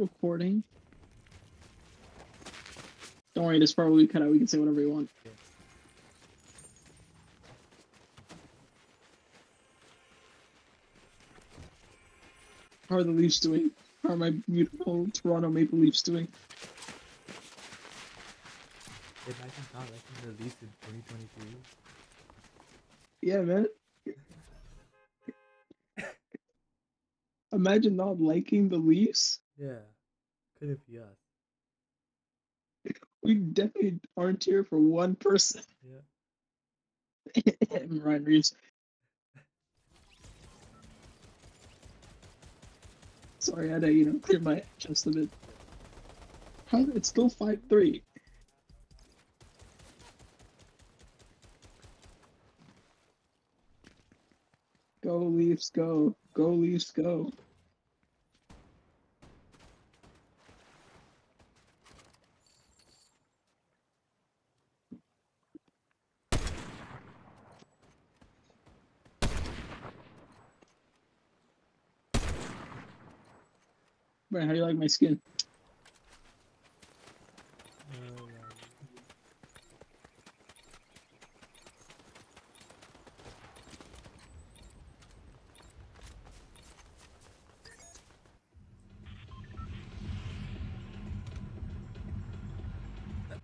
recording. Don't worry, this part will be cut out. We can say whatever we want. Yeah. How are the Leafs doing? How are my beautiful Toronto Maple Leafs doing? Imagine not liking the Leafs in 2023. Yeah, man. Imagine not liking the Leafs. Yeah. Couldn't be us. We definitely aren't here for one person. Yeah. Ryan Reaves. Sorry, I had to, you know, clear my chest a bit. How it's still five three. Go Leafs, go! Go Leafs, go! Brian, how do you like my skin?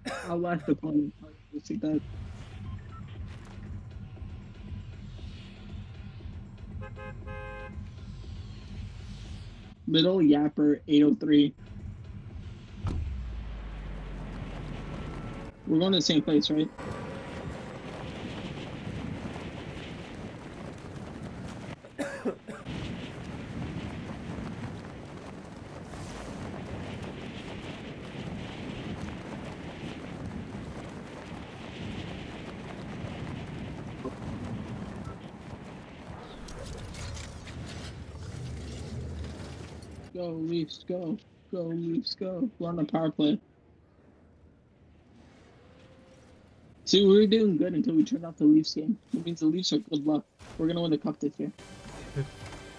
I'll laugh the point. You see that? Middle Yapper 803. We're going to the same place, right? Go Leafs, go. Go Leafs, go. We're on the power play. See, we were doing good until we turned off the Leafs game. It means the Leafs are good luck. We're gonna win the cup this year.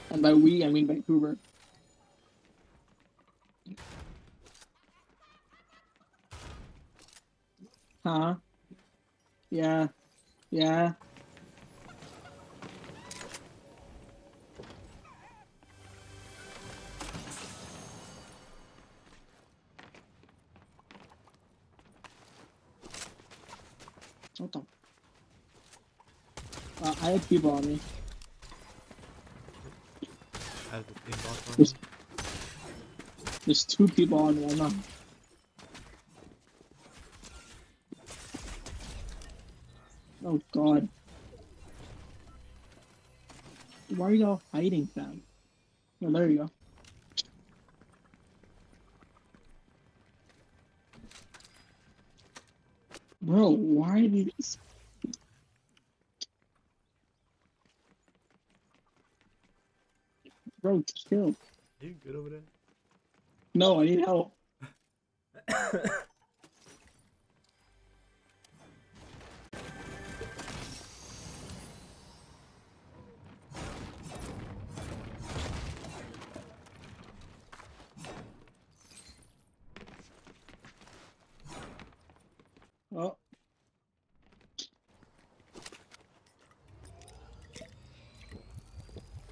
and by we, I mean Vancouver. Huh? Yeah. Yeah. The? Uh, I have people on me. Has the thing gone for Yes. me? There's two people on me. I'm. Oh god. Why are y'all hiding them? Oh, there you go. Bro, why did. Bro, chill. Are you good over there? No, I need help.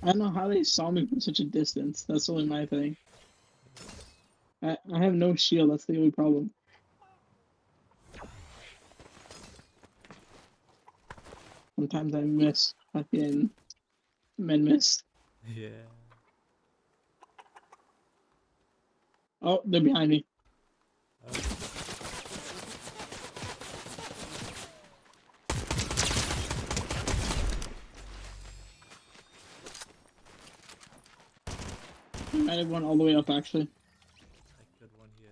I don't know how they saw me from such a distance. That's only my thing. I, I have no shield. That's the only problem. Sometimes I miss fucking men miss. Yeah. Oh, they're behind me. Oh, I have one all the way up actually. I one here.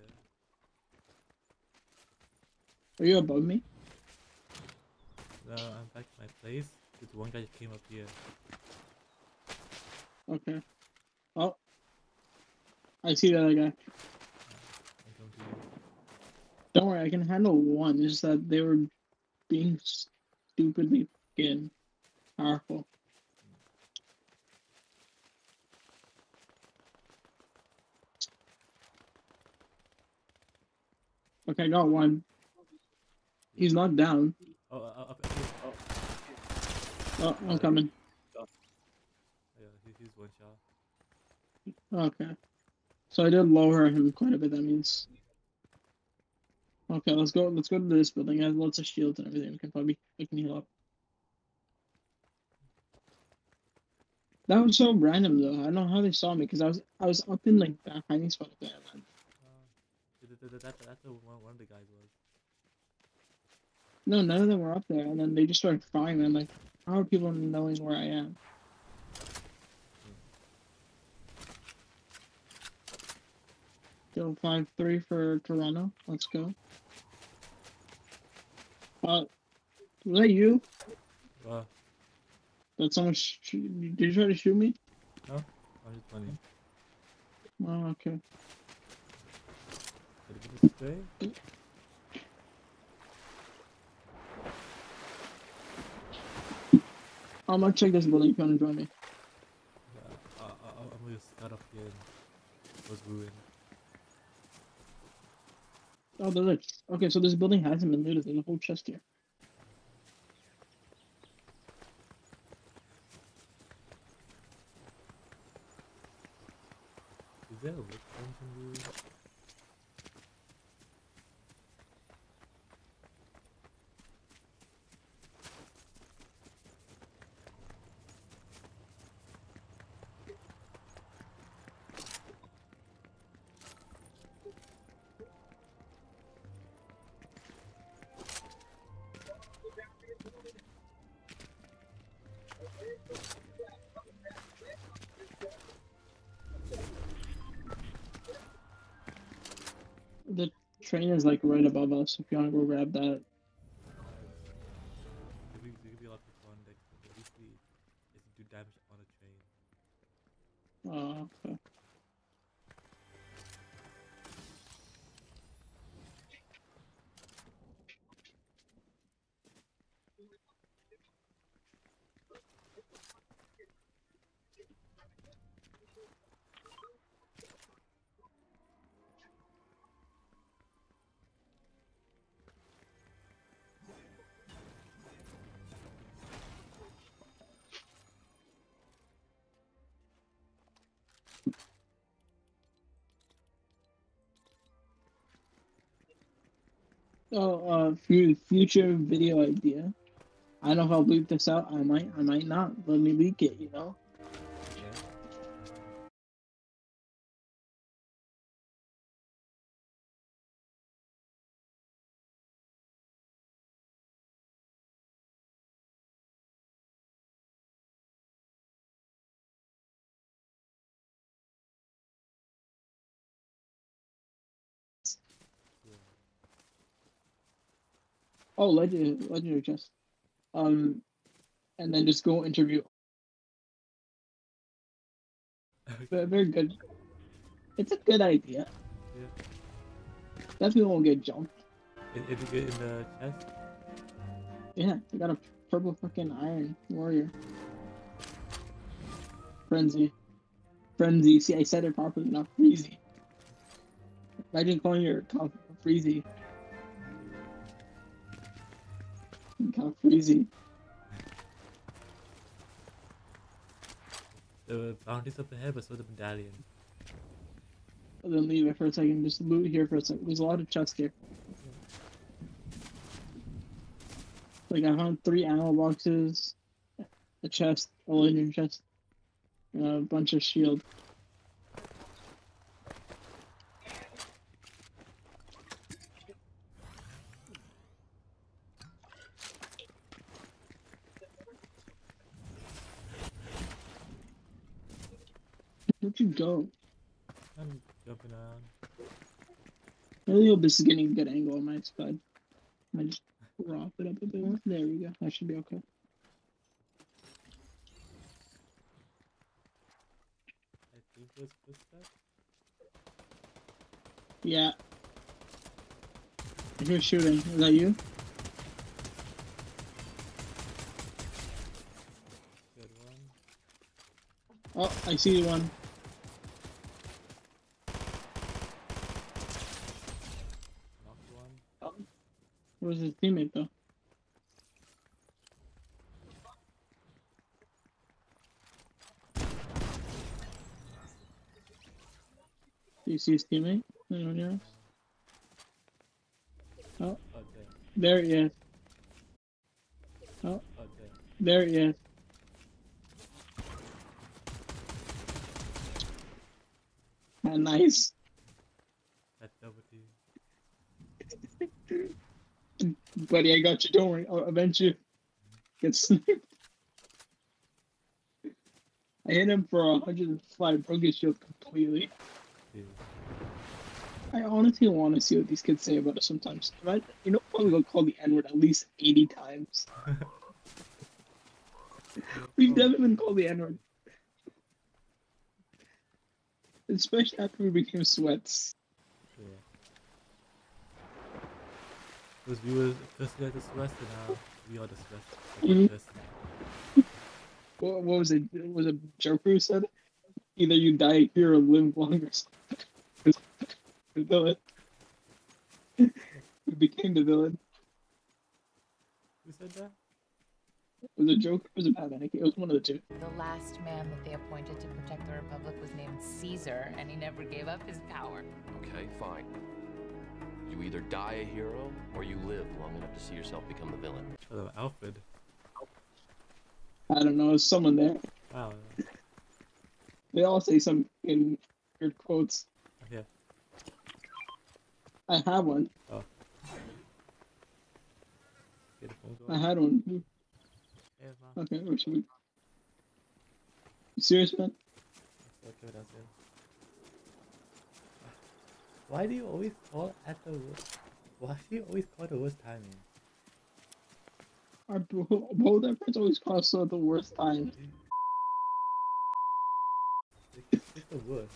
Are you above me? No, I'm back to my place. This one guy came up here. Okay. Oh. I see the other guy. I come to you. Don't worry, I can handle one. It's just that they were being stupidly fucking powerful. Okay, got one. He's not down. Oh, uh, up. Oh, Oh, I'm coming. yeah, he's one shot. Okay. So I did lower him quite a bit, that means. Okay, let's go let's go to this building. It has lots of shields and everything. We can probably we can heal up. That was so random though. I don't know how they saw me because I was I was up in like that hiding spot there. Man. That, that, that, that, that's what one, one of the guys was. No, none of them were up there, and then they just started firing. me. I'm like, how are people knowing where I am? Still five three for Toronto. Let's go. Uh, was that you? Uh, That someone did you try to shoot me? No, I'm just funny. Oh, okay. Did it get this way? I'm gonna check this building if you wanna join me. Yeah, uh, uh, I'm gonna start up here and was ruined. Oh, there's a okay. So this building hasn't been looted. There's a whole chest here. Is there a lift train is like right above us. If you wanna go grab that. Oh, uh, future video idea. I don't know if I'll leak this out. I might, I might not. Let me leak it. You know. Oh, legendary, legendary chest. Um, and then just go interview. Very, very good. It's a good idea. Yeah. Definitely won't get jumped. It good in the chest? Yeah, I got a purple fucking iron warrior. Frenzy. Frenzy. See, I said it properly, not freezy. Imagine calling your cow freezy. Cow crazy. The bounties up ahead, but so the medallion. And then leave it for a second. Just loot here for a second. There's a lot of chests here. Like I found three ammo boxes, a chest, a legendary chest, and a bunch of shield. Where'd you go? I'm jumping around. I really hope this is getting a good angle on my side. I just prop it up a bit more. There we go. That should be okay. I think was footsteps. Yeah. I hear shooting. Is that you? Good one. Oh, I see. One. Where's his teammate though? Do you see his teammate? Anyone else? Oh, there. There he is. Oh, there. There he is. Ah, nice. That double team. Buddy, I got you. Don't worry. I'll avenge you. Get sniped. I hit him for 105, broke his shield completely. Dude. I honestly want to see what these kids say about us sometimes. Right? You know, probably gonna call the N word at least 80 times. We've never been called the N word. Especially after we became sweats. Yeah. Because we were first guys to West and now we are the West. Mhm. What, what was it? Was it Joker who said? Either you die here or live longer. the villain. we became the villain. Who said that? Was it Joker or was it Batman? It was one of the two. The last man that they appointed to protect the Republic was named Caesar, and he never gave up his power. Okay, fine. You either die a hero or you live long enough to see yourself become the villain. Oh, Alfred. I don't know. There's someone there. Wow. They all say some in weird quotes. Yeah. I have one. Get the phone I had one. Yeah. Okay, where should we? You serious, man? It. Why do you always call at the worst? Why do you always call at the worst timing? Our our friends always call us at the worst time. It's, it's the worst.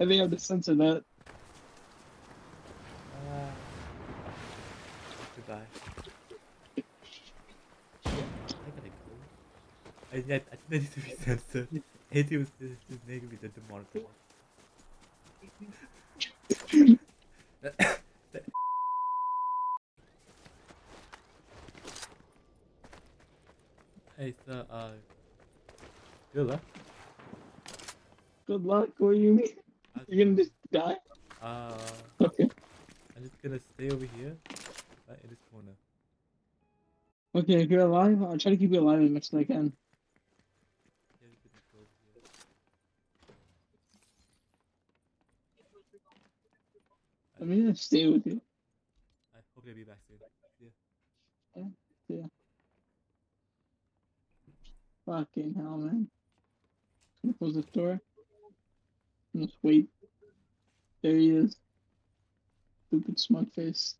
I think I have to censor that. Uh, goodbye. Yeah, I gotta go. I, I, I think that needs to be censored. With this, this name will be the demonetized. hey, so, uh, good luck. Good luck. What do you mean? You're gonna just die? Uh, Okay. I'm just gonna stay over here, right in this corner. Okay, if you're alive, I'll try to keep you alive as much as I can. Yeah, you can just go over here. I'm gonna stay with you. I hope they'll be back soon. Yeah. Yeah. Fucking hell, man. Gonna close the door. Just wait. There he is. Stupid smug face.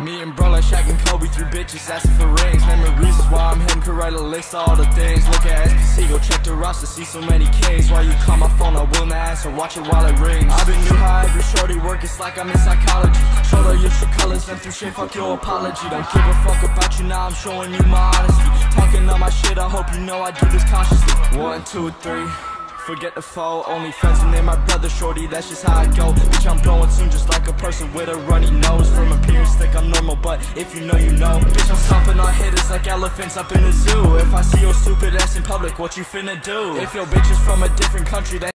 Me and bro like Shaq and Kobe, three bitches asking for rings. Naming reasons why I'm hitting, could write a list of all the things. Look at SPC, go check the roster, see so many K's. While you call my phone, I will not answer, watch it while it rings. I've been new high, every shorty work, it's like I'm in psychology. Show her your true colors, went through shit, fuck your apology. Don't give a fuck about you now, I'm showing you my honesty. Talking all my shit, I hope you know I do this consciously. One, two, three. Forget the foe, only friends and they're my brother shorty, that's just how I go. Bitch, I'm going soon just like a person with a runny nose. From appearance think I'm normal, but if you know, you know. Bitch, I'm stomping on hitters like elephants up in the zoo. If I see your stupid ass in public, what you finna do? If your bitch is from a different country,